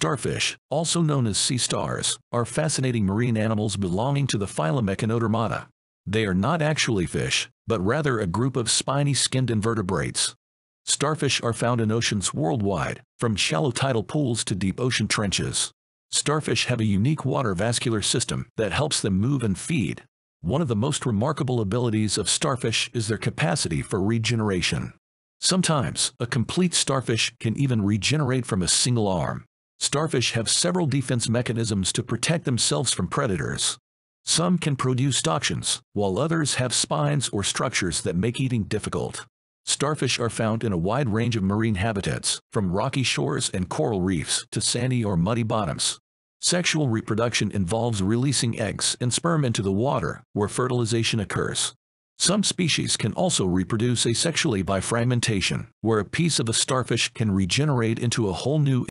Starfish, also known as sea stars, are fascinating marine animals belonging to the phylum Echinodermata. They are not actually fish, but rather a group of spiny-skinned invertebrates. Starfish are found in oceans worldwide, from shallow tidal pools to deep ocean trenches. Starfish have a unique water vascular system that helps them move and feed. One of the most remarkable abilities of starfish is their capacity for regeneration. Sometimes, a complete starfish can even regenerate from a single arm. Starfish have several defense mechanisms to protect themselves from predators. Some can produce toxins, while others have spines or structures that make eating difficult. Starfish are found in a wide range of marine habitats, from rocky shores and coral reefs to sandy or muddy bottoms. Sexual reproduction involves releasing eggs and sperm into the water, where fertilization occurs. Some species can also reproduce asexually by fragmentation, where a piece of a starfish can regenerate into a whole new